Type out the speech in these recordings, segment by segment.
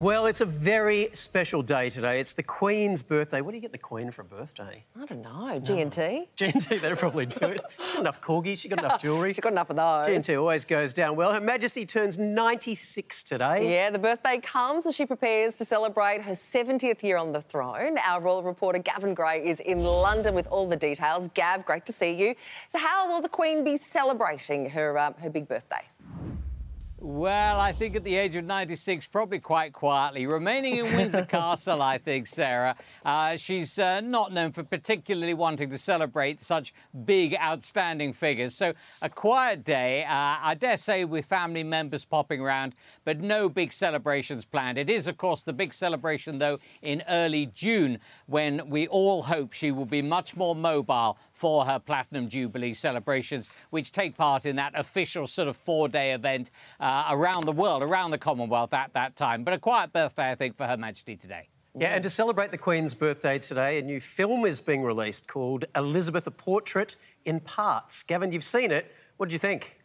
Well, it's a very special day today. It's the Queen's birthday. What do you get the Queen for a birthday? I don't know. G&T? G&T, they'll probably do it. She's got enough corgis, she's got enough jewellery. she's got enough of those. G&T always goes down well. Her Majesty turns 96 today. Yeah, the birthday comes as she prepares to celebrate her 70th year on the throne. Our royal reporter Gavin Grey is in London with all the details. Gav, great to see you. So how will the Queen be celebrating her, uh, her big birthday? Well, I think at the age of 96, probably quite quietly. Remaining in Windsor Castle, I think, Sarah. Uh, she's uh, not known for particularly wanting to celebrate such big, outstanding figures. So a quiet day, uh, I dare say, with family members popping around, but no big celebrations planned. It is, of course, the big celebration, though, in early June, when we all hope she will be much more mobile for her Platinum Jubilee celebrations, which take part in that official sort of four-day event uh, Uh, around the world, around the Commonwealth at that time. But a quiet birthday, I think, for Her Majesty today. Yeah, and to celebrate the Queen's birthday today, a new film is being released called Elizabeth, a Portrait in Parts. Gavin, you've seen it. What do you think?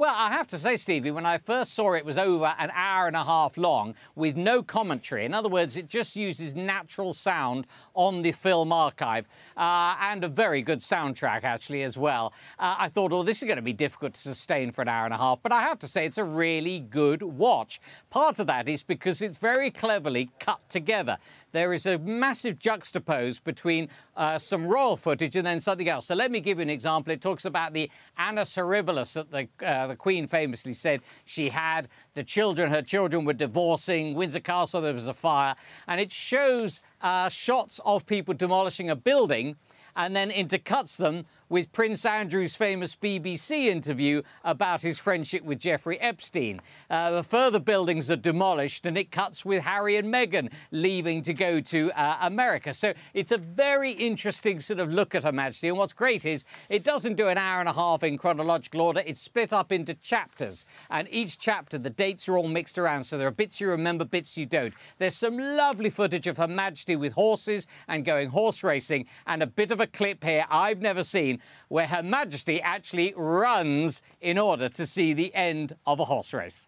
Well, I have to say, Stevie, when I first saw it, it was over an hour and a half long with no commentary. In other words, it just uses natural sound on the film archive uh, and a very good soundtrack, actually, as well. Uh, I thought, oh, this is going to be difficult to sustain for an hour and a half, but I have to say it's a really good watch. Part of that is because it's very cleverly cut together. There is a massive juxtapose between uh, some royal footage and then something else. So let me give you an example. It talks about the Horribilis that the uh, the Queen famously said she had. The children, her children were divorcing. Windsor Castle, there was a fire. And it shows uh, shots of people demolishing a building and then intercuts them with Prince Andrew's famous BBC interview about his friendship with Jeffrey Epstein. Uh, the further buildings are demolished and it cuts with Harry and Meghan leaving to go to uh, America. So it's a very interesting sort of look at Her Majesty. And what's great is it doesn't do an hour and a half in chronological order. It's split up into chapters. And each chapter, the dates are all mixed around. So there are bits you remember, bits you don't. There's some lovely footage of Her Majesty with horses and going horse racing and a bit of a clip here I've never seen where Her Majesty actually runs in order to see the end of a horse race.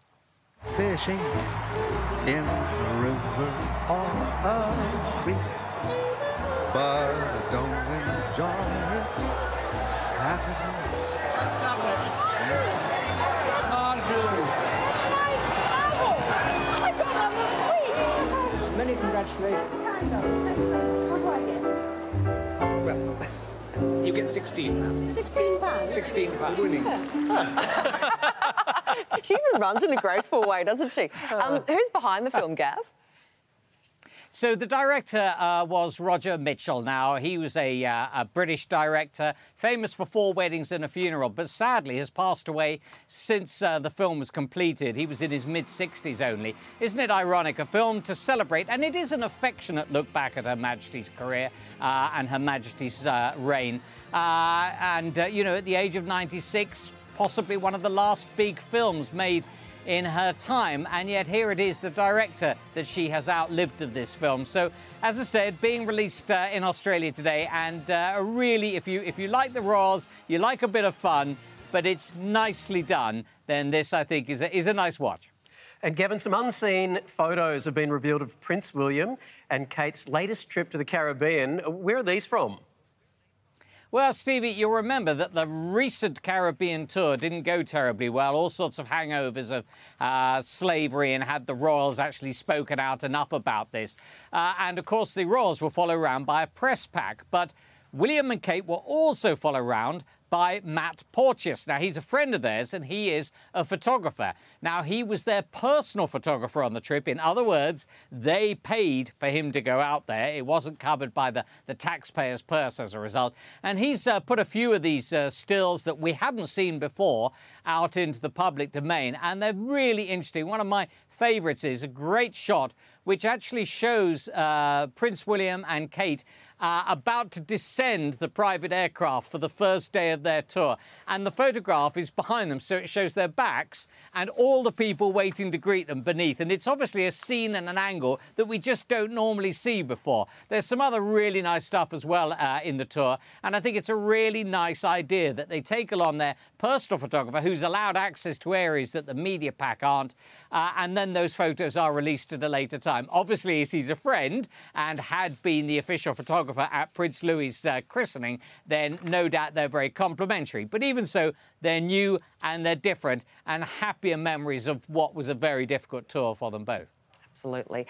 Fishing in the river on a creek, but I don't enjoy it half as much. Many congratulations. What do I get? Well, you get 16 pounds. 16 pounds? 16 pounds. Winning. she even runs in a graceful way, doesn't she? Um, who's behind the film, Gav? So the director uh, was Roger Michell. Now, he was a, uh, a, British director, famous for Four Weddings and a Funeral, but sadly has passed away since uh, the film was completed. He was in his mid-60s only. Isn't it ironic? A film to celebrate, and it is an affectionate look back at Her Majesty's career uh, and Her Majesty's uh, reign. Uh, and, you know, at the age of 96, possibly one of the last big films made in her time, and yet here it is, the director that she has outlived of this film. So, as I said, being released uh, in Australia today, and uh, really, if you if you like the Royals, you like a bit of fun, but it's nicely done, then this I think is a, is a nice watch. And Gavin, some unseen photos have been revealed of Prince William and Kate's latest trip to the Caribbean. Where are these from? Well, Stevie, you'll remember that the recent Caribbean tour didn't go terribly well. All sorts of hangovers of uh, slavery, and had the Royals actually spoken out enough about this? Uh, and of course, the Royals were followed around by a press pack. But William and Kate were also followed around by Matt Porteous. Now, he's a friend of theirs and he is a photographer. Now, he was their personal photographer on the trip. In other words, they paid for him to go out there. It wasn't covered by the, the taxpayer's purse as a result. And he's uh, put a few of these uh, stills that we haven't seen before out into the public domain. And they're really interesting. One of my favourites is a great shot which actually shows uh, Prince William and Kate uh, about to descend the private aircraft for the first day of their tour. And the photograph is behind them, so it shows their backs and all the people waiting to greet them beneath. And it's obviously a scene and an angle that we just don't normally see before. There's some other really nice stuff as well uh, in the tour, and I think it's a really nice idea that they take along their personal photographer who's allowed access to areas that the media pack aren't, uh, and then those photos are released at a later time. Obviously, he's a friend and had been the official photographer at Prince Louis' uh, christening, then no doubt they're very complimentary. But even so, they're new and they're different and happier memories of what was a very difficult tour for them both. Absolutely.